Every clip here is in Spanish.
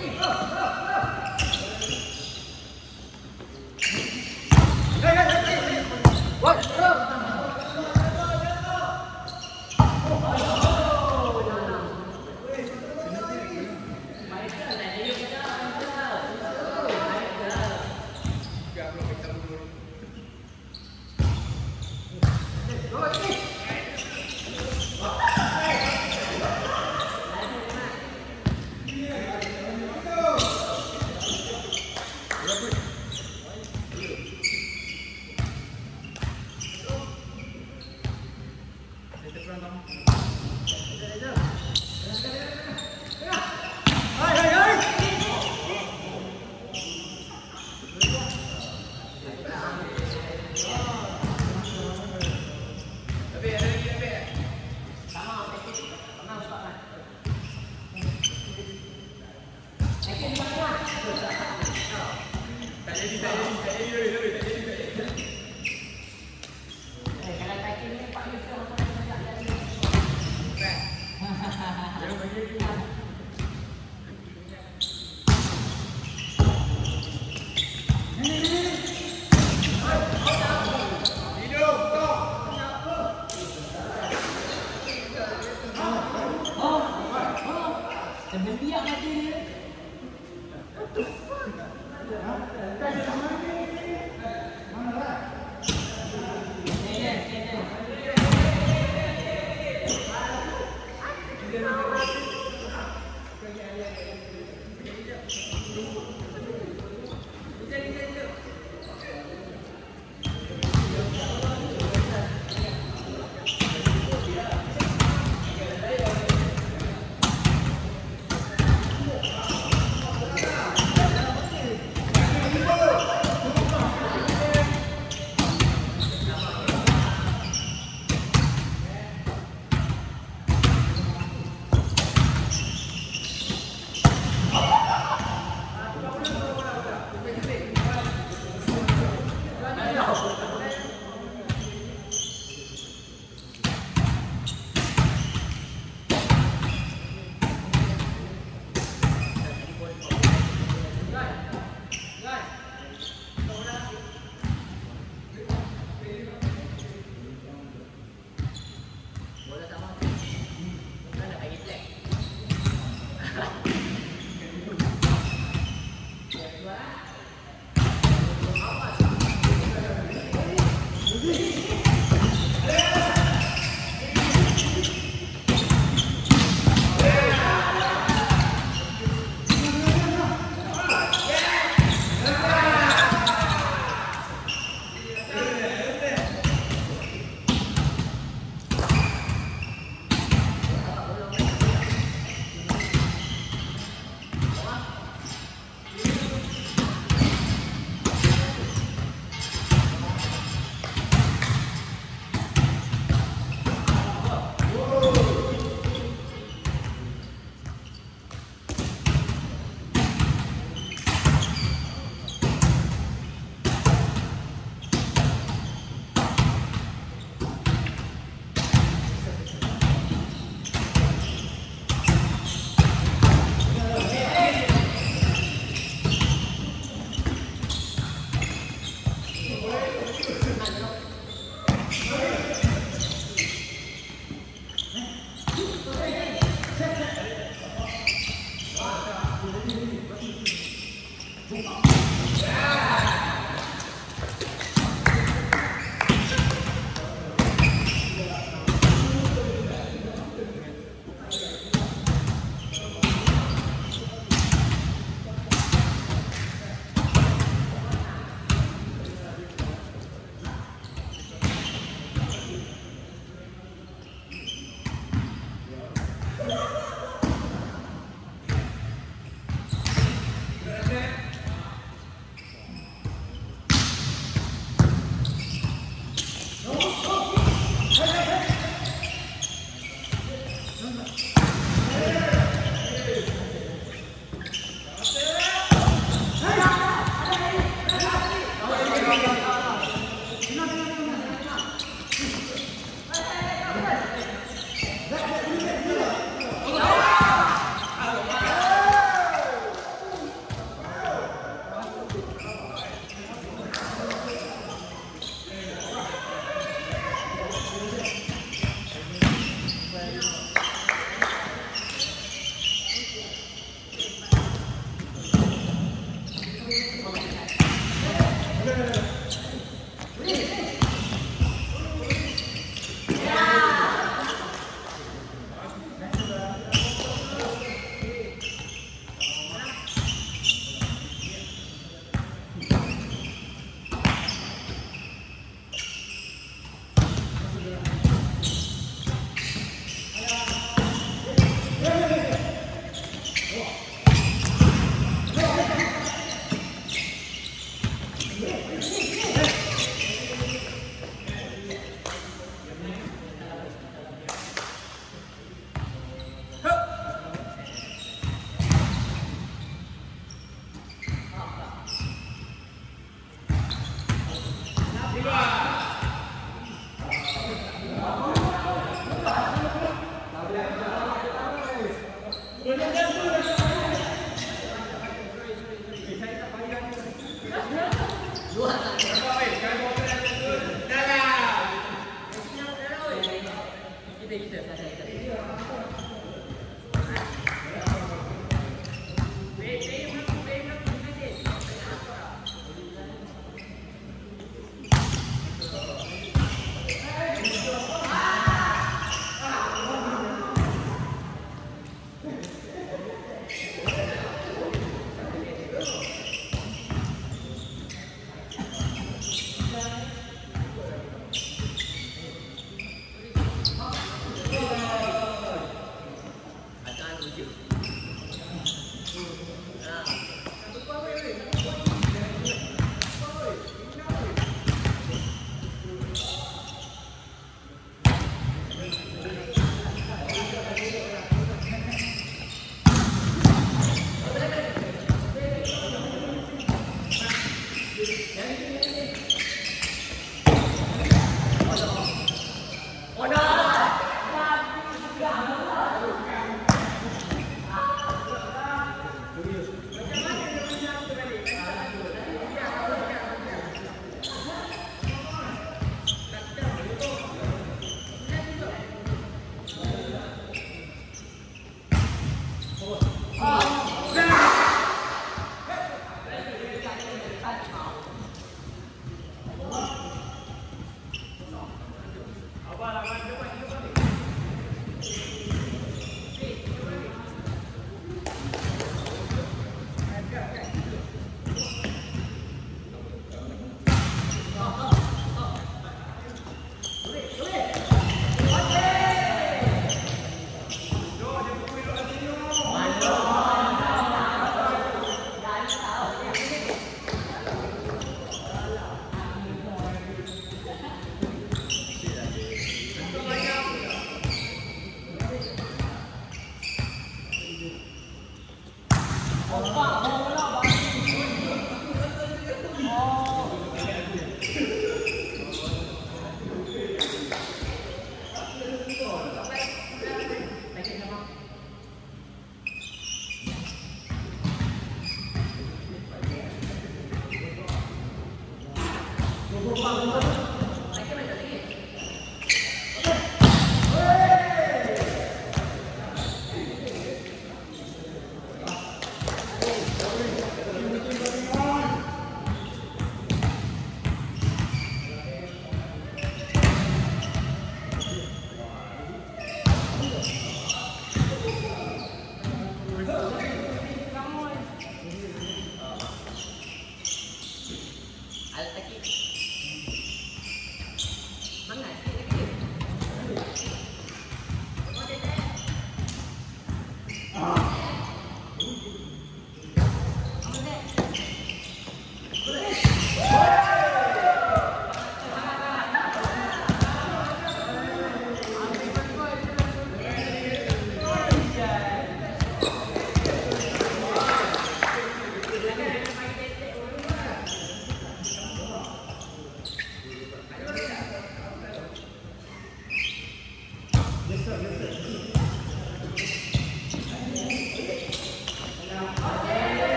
Oh! Yeah.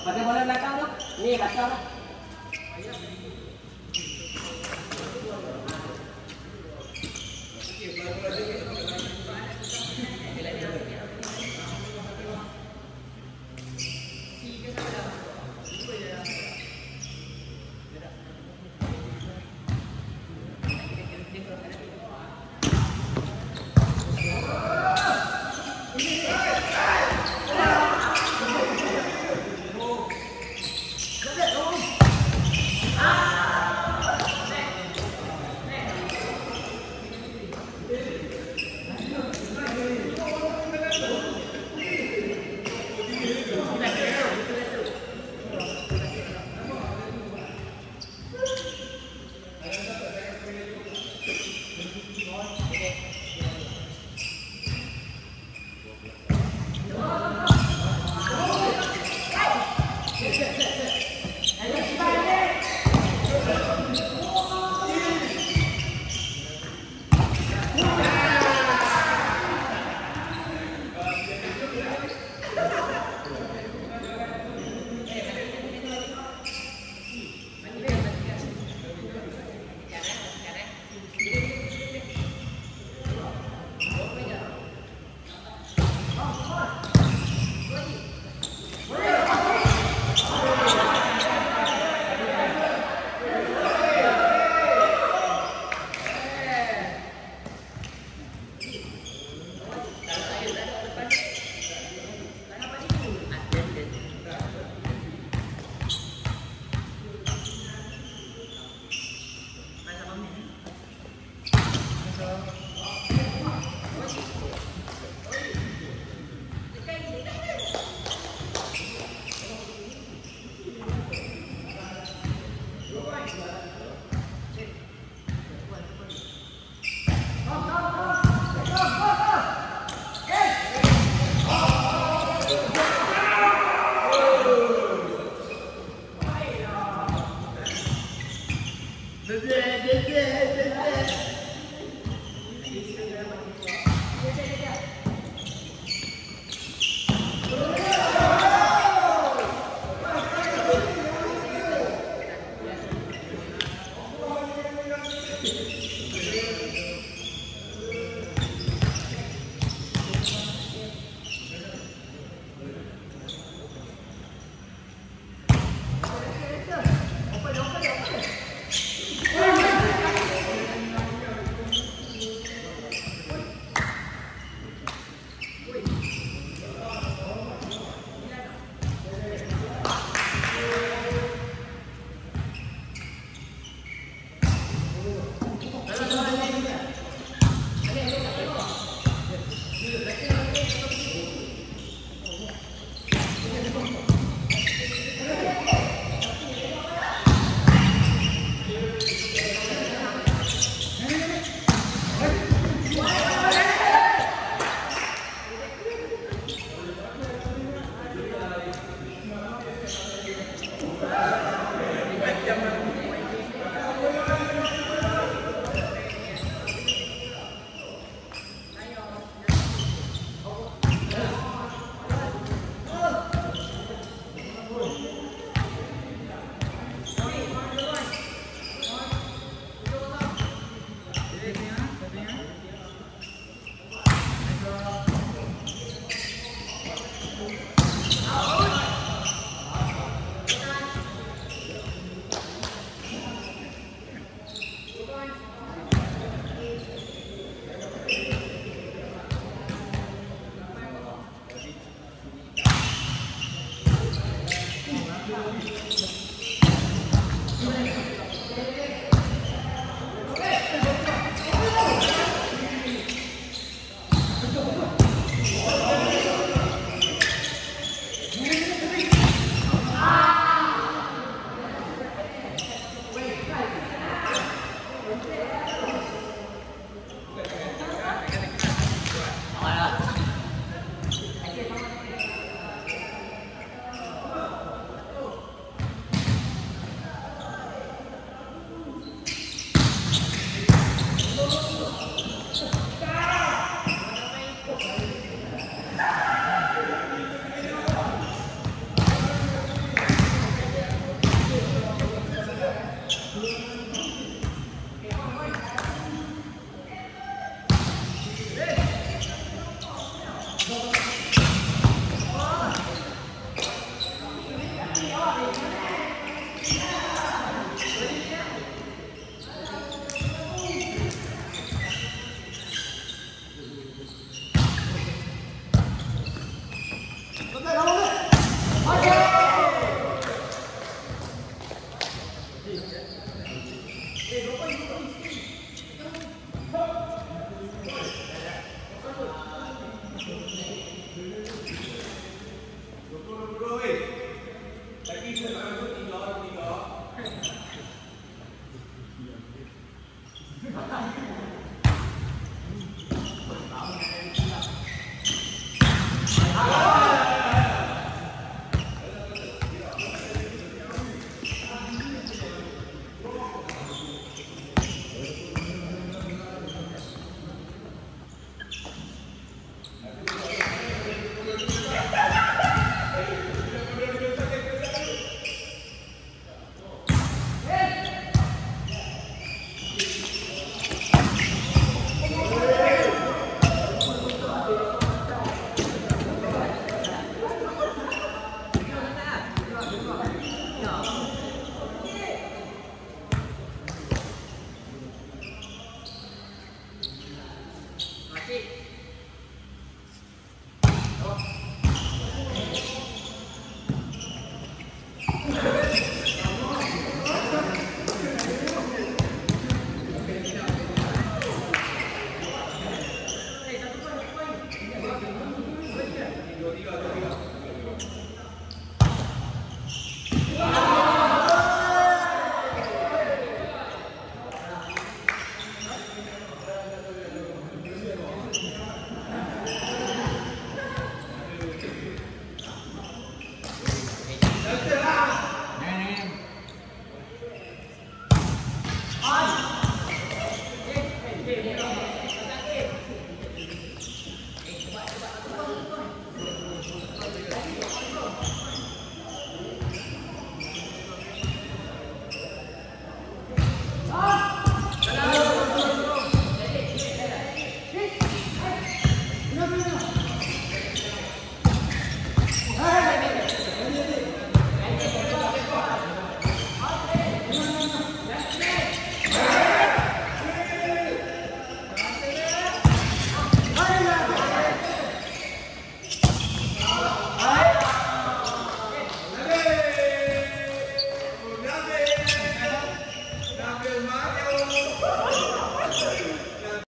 Pakai bola belakang tu. Ni belakang. Obrigado.